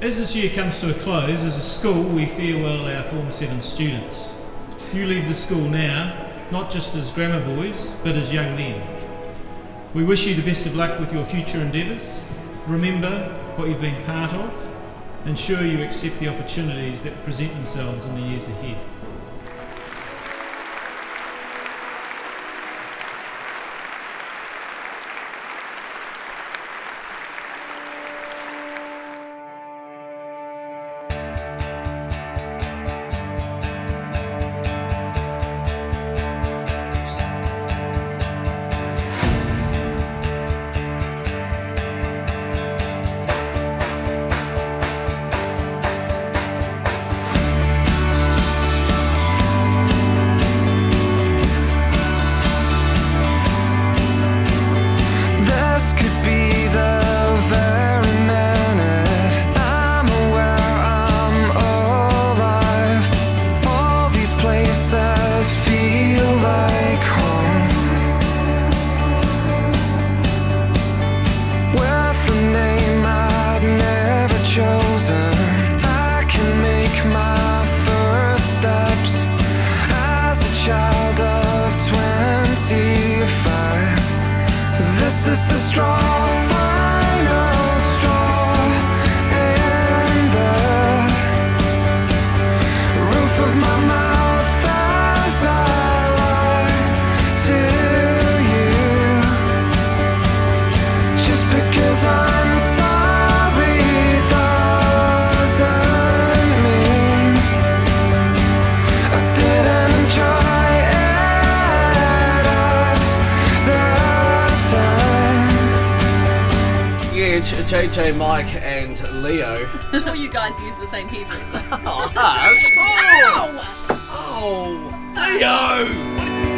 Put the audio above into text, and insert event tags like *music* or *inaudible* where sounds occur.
As this year comes to a close, as a school, we farewell our Form 7 students. You leave the school now, not just as grammar boys, but as young men. We wish you the best of luck with your future endeavours. Remember what you've been part of. Ensure you accept the opportunities that present themselves in the years ahead. This J- JJ, Mike, and Leo. sure *laughs* you guys use the same hairdresser. *laughs* Oh, hush. Oh, oh, Leo.